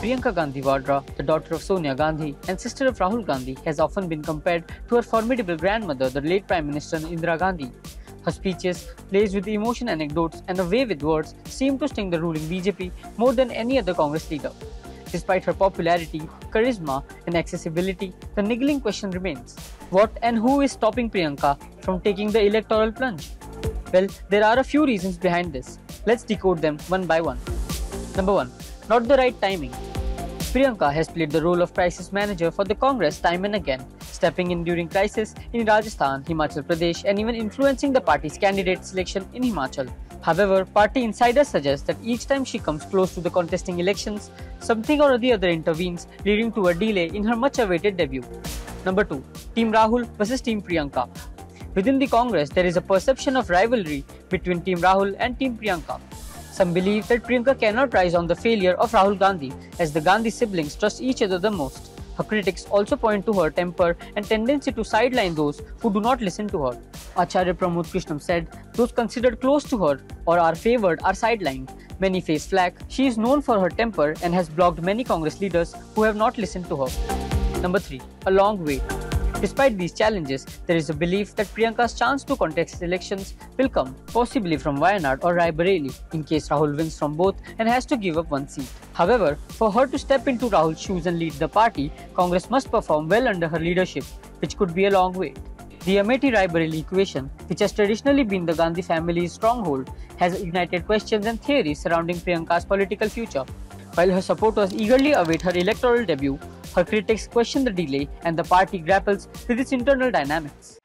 Priyanka Gandhi Vadra, the daughter of Sonia Gandhi and sister of Rahul Gandhi, has often been compared to her formidable grandmother, the late Prime Minister Indira Gandhi. Her speeches, laced with emotion anecdotes and a way with words, seem to sting the ruling BJP more than any other Congress leader. Despite her popularity, charisma, and accessibility, the niggling question remains what and who is stopping Priyanka from taking the electoral plunge? Well, there are a few reasons behind this. Let's decode them one by one. Number 1. Not the right timing. Priyanka has played the role of crisis manager for the Congress time and again, stepping in during crisis in Rajasthan, Himachal Pradesh, and even influencing the party's candidate selection in Himachal. However, party insiders suggest that each time she comes close to the contesting elections, something or the other intervenes, leading to a delay in her much awaited debut. Number 2. Team Rahul versus Team Priyanka. Within the Congress, there is a perception of rivalry between Team Rahul and Team Priyanka. Some believe that Priyanka cannot rise on the failure of Rahul Gandhi, as the Gandhi siblings trust each other the most. Her critics also point to her temper and tendency to sideline those who do not listen to her. Acharya Pramod Krishnam said, Those considered close to her or are favored are sidelined. Many face flack. She is known for her temper and has blocked many Congress leaders who have not listened to her. Number 3. A long wait. Despite these challenges, there is a belief that Priyanka's chance to contest elections will come, possibly from Wayanad or Raebareli, in case Rahul wins from both and has to give up one seat. However, for her to step into Rahul's shoes and lead the party, Congress must perform well under her leadership, which could be a long wait. The Amethi Raebareli equation, which has traditionally been the Gandhi family's stronghold, has ignited questions and theories surrounding Priyanka's political future. While her supporters eagerly await her electoral debut, her critics question the delay and the party grapples with its internal dynamics.